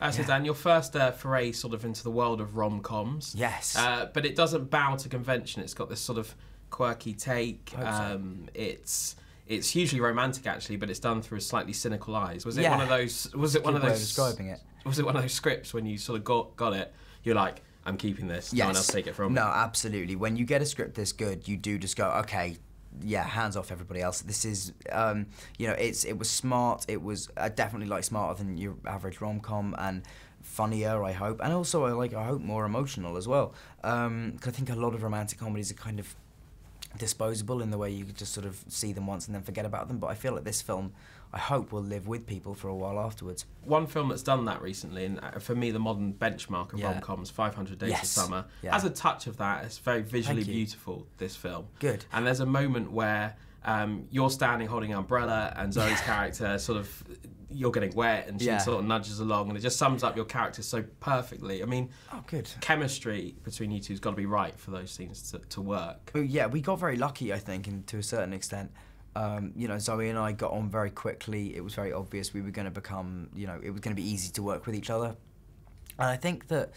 Uh, so Dan, your first uh, foray sort of into the world of rom-coms. Yes. Uh, but it doesn't bow to convention. It's got this sort of quirky take. Hope so. Um, it's it's hugely romantic actually, but it's done through a slightly cynical eyes. Was it Yeah. one of those? Was it one of those? describing it. Was it one of those scripts when you sort of got got it? You're like, I'm keeping this. No one else take it from. No, me. absolutely. When you get a script this good, you do just go, okay, yeah, hands off everybody else. This is, um, you know, it's it was smart. It was definitely like smarter than your average rom com and funnier, I hope, and also I like I hope more emotional as well. Um 'cause I think a lot of romantic comedies are kind of disposable in the way you could just sort of see them once and then forget about them. But I feel like this film, I hope, will live with people for a while afterwards. One film that's done that recently, and uh, for me, the modern benchmark of Yeah. rom-coms, 500 Days of Summer, Yeah. has a touch of that. It's very visually beautiful. This film. Good. And there's a moment where um, you're standing holding an umbrella, and Zoe's character sort of you're getting wet, and she Yeah. sort of nudges along, and it just sums up your character so perfectly. I mean, Oh, good. chemistry between you two's got to be right for those scenes to, to work. Well, yeah, we got very lucky, I think, and to a certain extent. Um, you know, Zoe and I got on very quickly. It was very obvious we were going to become, you know, it was going to be easy to work with each other. And I think that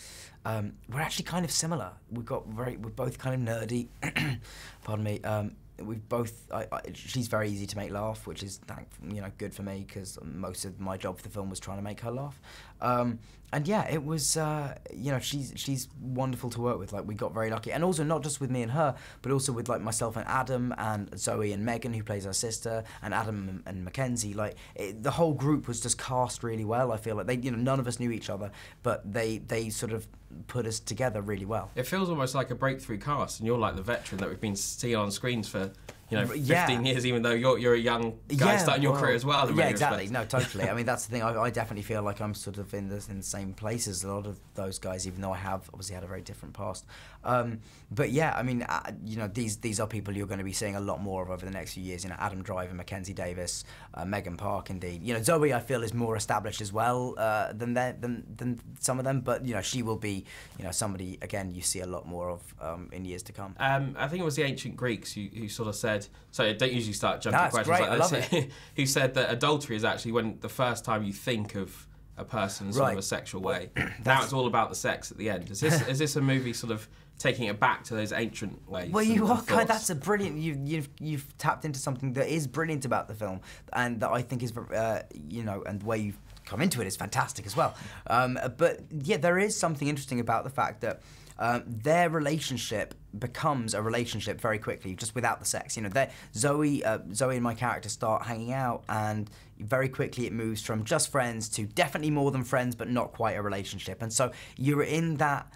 um, we're actually kind of similar. We've got very, we're both kind of nerdy. Pardon me. Um, we've both. I, I, she's very easy to make laugh, which is you know good for me because most of my job for the film was trying to make her laugh. Um, and yeah, it was. Uh, you know, she's she's wonderful to work with. Like we got very lucky, and also not just with me and her, but also with like myself and Adam and Zoe and Megan, who plays our sister, and Adam and, and Mackenzie. Like it, the whole group was just cast really well. I feel like they, you know, none of us knew each other, but they they sort of put us together really well. It feels almost like a breakthrough cast, and you're like the veteran that we've been seeing on screens for you know 15 Yeah. years, even though you're you're a young guy starting your well, career as well. Yeah, exactly. respects. No, totally. I mean, that's the thing. I, I definitely feel like I'm sort of in the in the same place as a lot of those guys, even though I have obviously had a very different past. Um, but yeah, I mean, uh, you know, these these are people you're going to be seeing a lot more of over the next few years. You know, Adam Driver, Mackenzie Davis, uh, Megan Park, indeed. You know, Zoe, I feel is more established as well uh, than than than some of them. But you know, she will be, you know, somebody again you see a lot more of um, in years to come. Um, I think it was the ancient Greeks who, who sort of said. So I don't usually start jumping questions great, like I love who said that adultery is actually when the first time you think of a person sort of a sexual way. now it's all about the sex at the end. Is this is this a movie sort of taking it back to those ancient ways? Well, you are kind. That's a brilliant. You, you've you've tapped into something that is brilliant about the film, and that I think is, uh, you know, and the way you've come into it is fantastic as well. Um, but yeah, there is something interesting about the fact that. Um, their relationship becomes a relationship very quickly, just without the sex. You know, Zoe, uh, Zoe and my character start hanging out, and very quickly it moves from just friends to definitely more than friends, but not quite a relationship. And so you're in that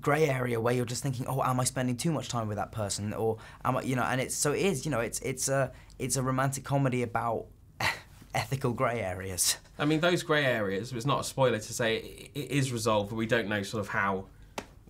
grey area where you're just thinking, oh, am I spending too much time with that person, or am I, you know? And it's so it is, you know, it's it's a it's a romantic comedy about ethical grey areas. I mean, those grey areas. It's not a spoiler to say it, it is resolved, but we don't know sort of how.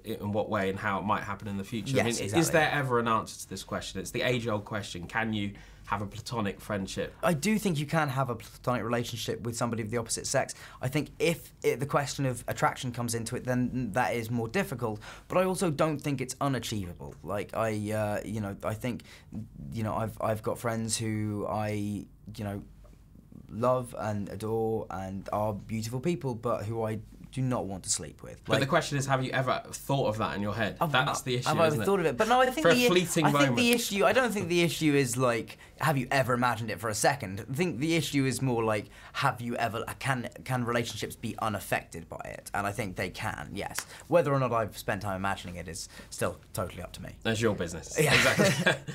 In what way and how it might happen in the future. I mean, Yes, is there ever an answer to this question? It's the age-old question: Can you have a platonic friendship I do think you can have a platonic relationship with somebody of the opposite sex. I think if it, the question of attraction comes into it, then that is more difficult. But I also don't think it's unachievable. Like I, uh, you know, I think, you know, I've I've got friends who I, you know, love and adore and are beautiful people, but who I do not want to sleep with. But the question is, have you ever thought of that in your head? I've- That's the issue, I've ever it? thought of it, but no, I think For a the fleeting I think the issue. I don't think the issue is like have you ever imagined it for a second. I think the issue is more like have you ever uh, can can relationships be unaffected by it? And I think they can. Yes. Whether or not I've spent time imagining it is still totally up to me. That's your business. Yeah. Exactly.